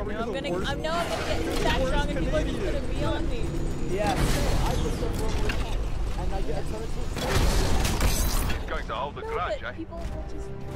Are we I'm gonna, worst- I know I'm gonna get that strong and people are just gonna be on me. Yeah, so I just don't normally talk. And I get a ton of He's going to hold the No, grudge, eh?